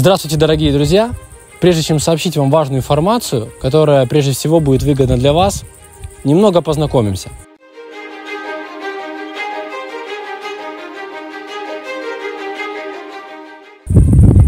Здравствуйте, дорогие друзья! Прежде чем сообщить вам важную информацию, которая прежде всего будет выгодна для вас, немного познакомимся.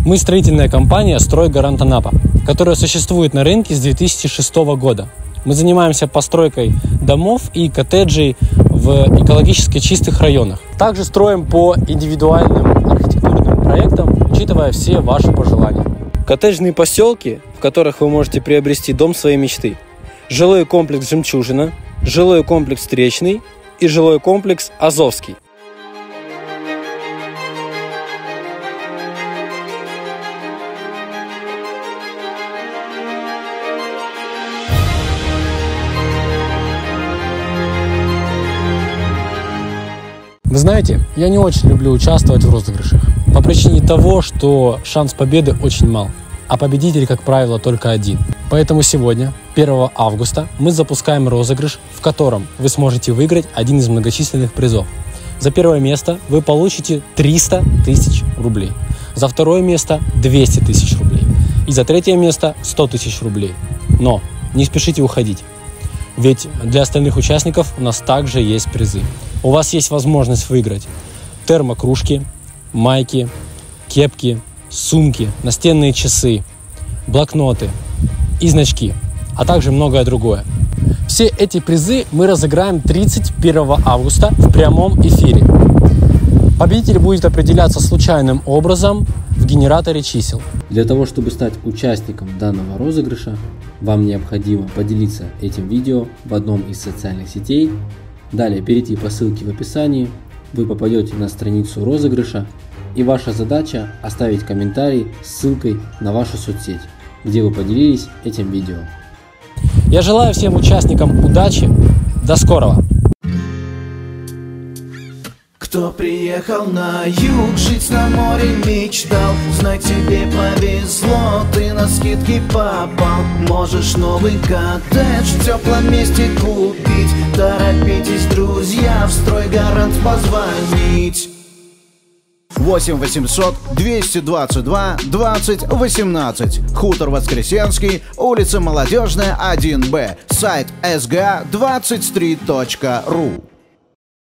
Мы строительная компания «Стройгарант Анапа», которая существует на рынке с 2006 года. Мы занимаемся постройкой домов и коттеджей в экологически чистых районах. Также строим по индивидуальным архитектурным проектам, учитывая все ваши пожелания. Коттеджные поселки, в которых вы можете приобрести дом своей мечты. Жилой комплекс «Жемчужина», жилой комплекс «Встречный» и жилой комплекс «Азовский». Вы знаете, я не очень люблю участвовать в розыгрышах. По причине того, что шанс победы очень мал. А победитель, как правило, только один. Поэтому сегодня, 1 августа, мы запускаем розыгрыш, в котором вы сможете выиграть один из многочисленных призов. За первое место вы получите 300 тысяч рублей. За второе место 200 тысяч рублей. И за третье место 100 тысяч рублей. Но не спешите уходить. Ведь для остальных участников у нас также есть призы у вас есть возможность выиграть термокружки, майки, кепки, сумки, настенные часы, блокноты и значки, а также многое другое. Все эти призы мы разыграем 31 августа в прямом эфире. Победитель будет определяться случайным образом в генераторе чисел. Для того, чтобы стать участником данного розыгрыша, вам необходимо поделиться этим видео в одном из социальных сетей Далее перейти по ссылке в описании, вы попадете на страницу розыгрыша и ваша задача оставить комментарий с ссылкой на вашу соцсеть, где вы поделились этим видео. Я желаю всем участникам удачи. До скорого! Кто приехал на юг, жить на море мечтал Знай, тебе повезло, ты на скидки попал Можешь новый коттедж в теплом месте купить. Торопитесь, друзья, в строй гарант позвонить. 8 800 222 20 18 Хутор Воскресенский, улица Молодежная, 1Б Сайт sga23.ru